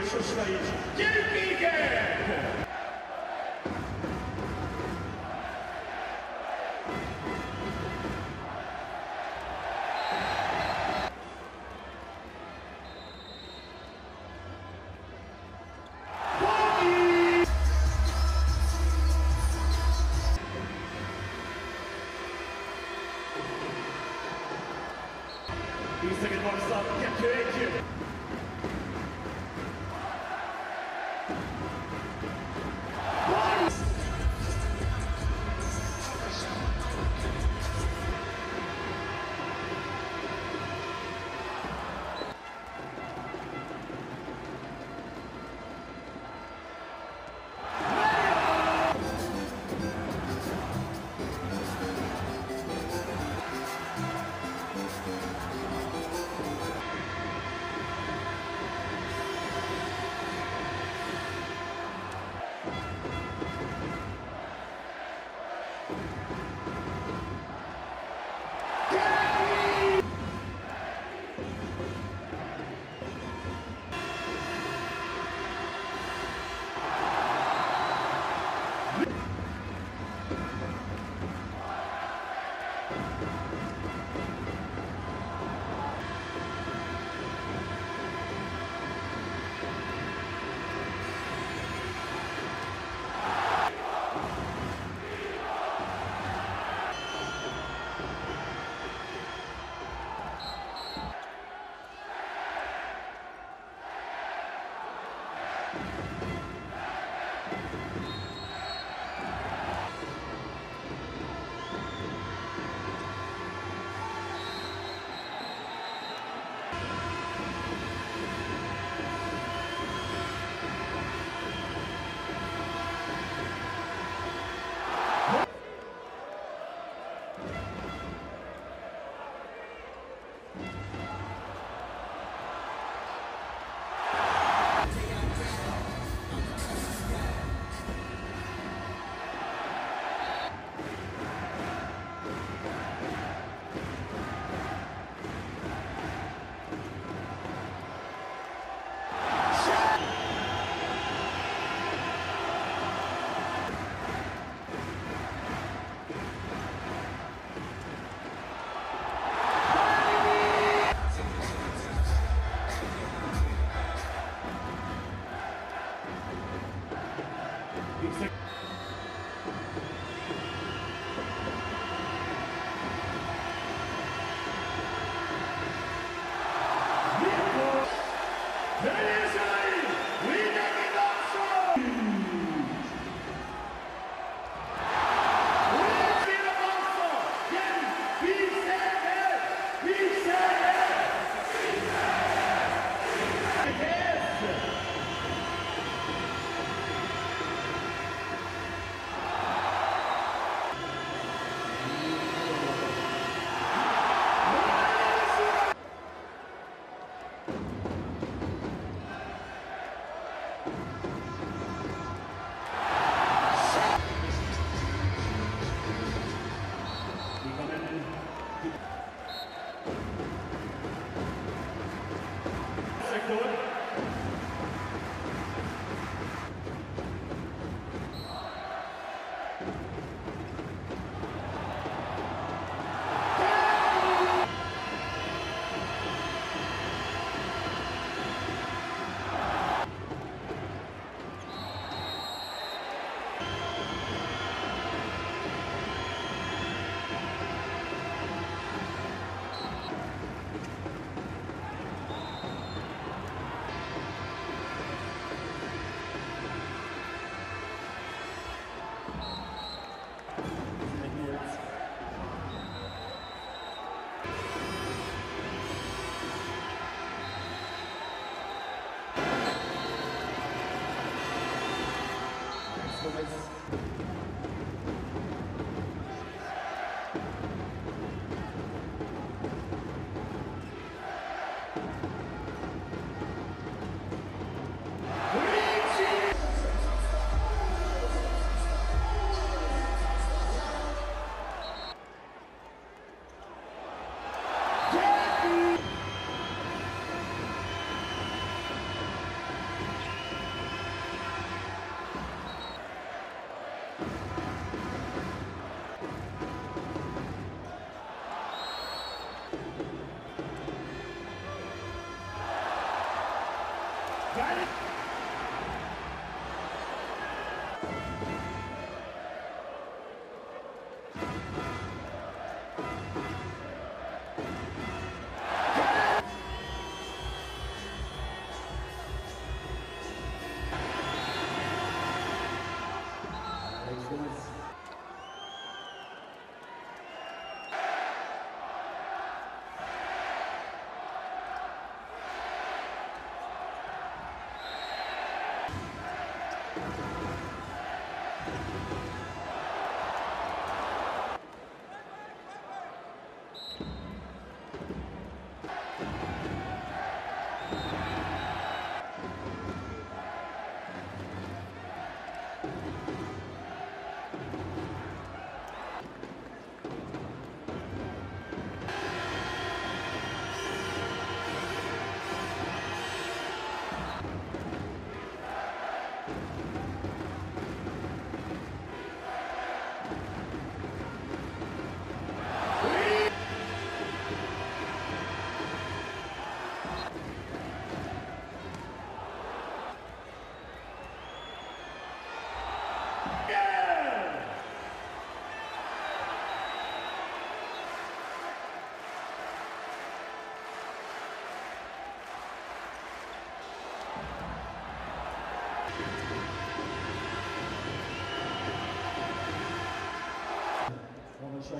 Jewish slaves. Dzięki Gier! He's taking one stop. Get to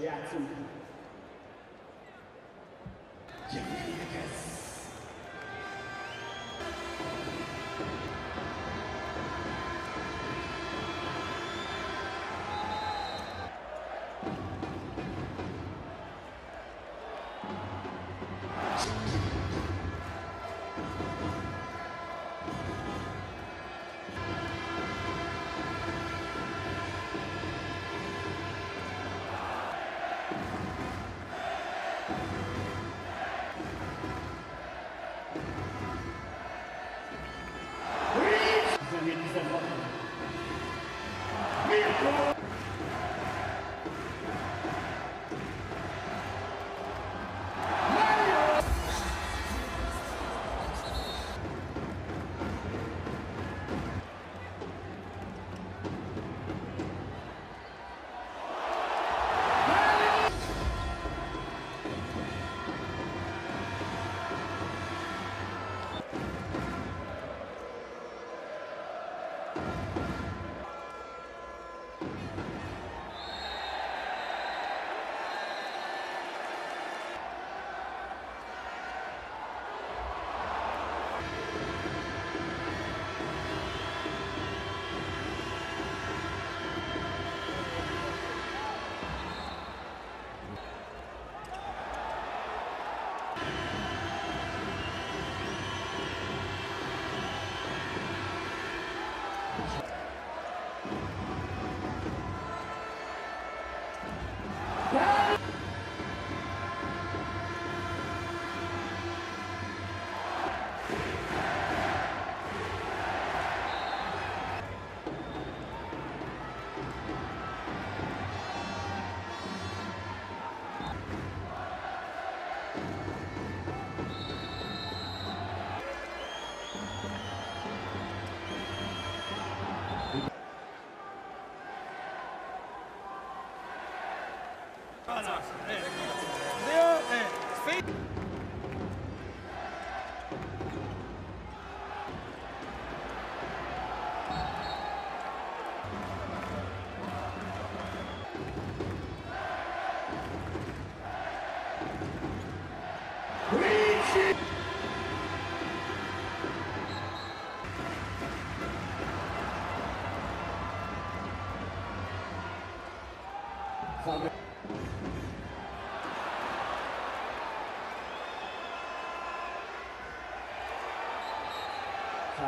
比亚迪 Thank you.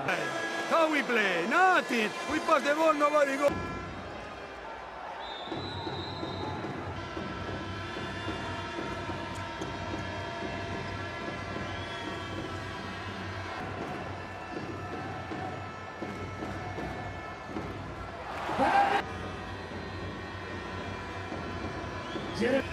How we play? Nothing. We pass the ball, nobody go. Yeah.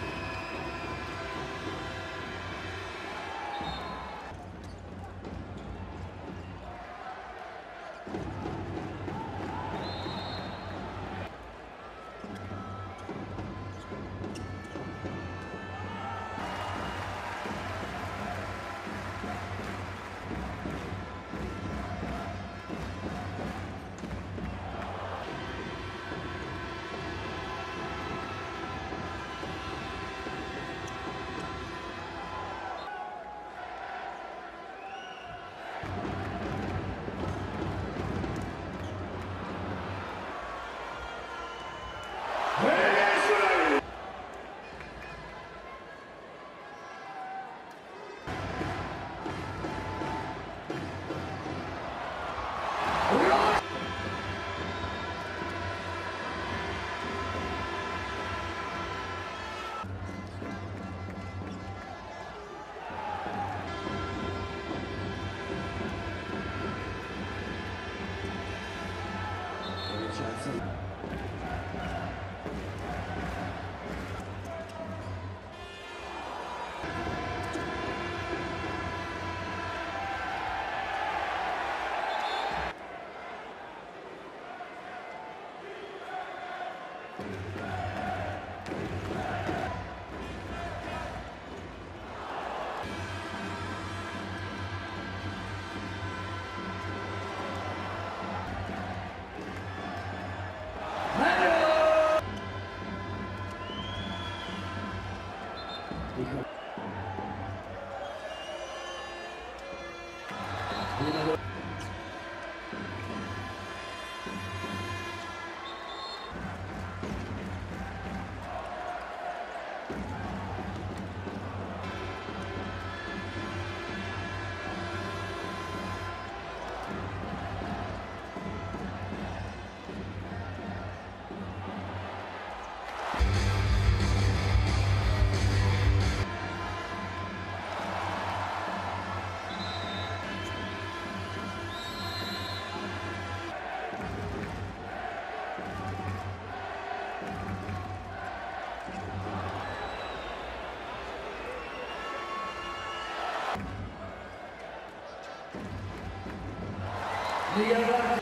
দুই হাজার